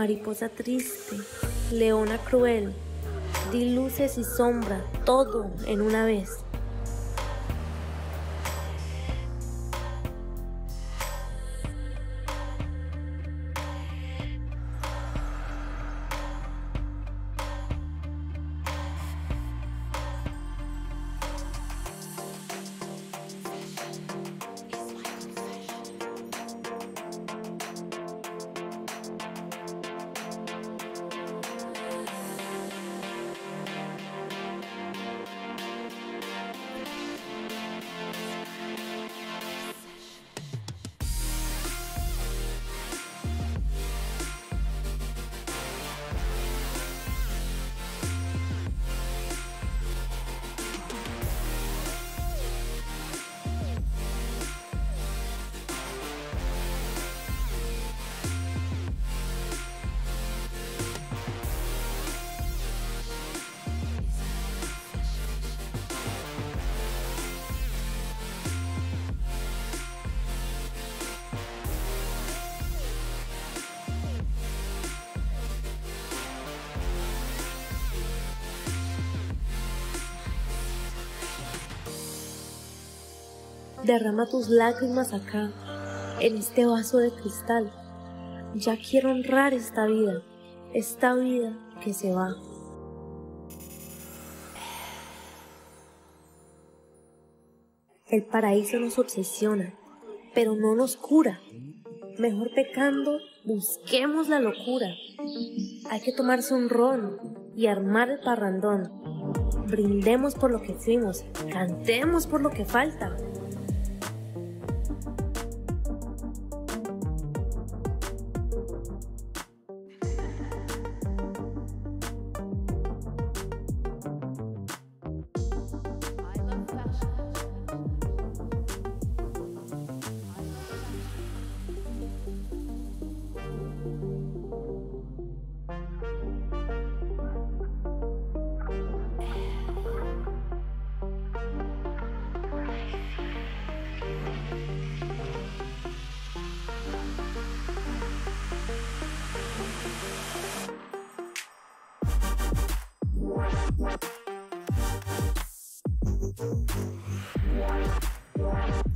mariposa triste, leona cruel, di luces y sombra, todo en una vez. Derrama tus lágrimas acá, en este vaso de cristal. Ya quiero honrar esta vida, esta vida que se va. El paraíso nos obsesiona, pero no nos cura. Mejor pecando, busquemos la locura. Hay que tomarse un ron y armar el parrandón. Brindemos por lo que fuimos, cantemos por lo que falta. What? What?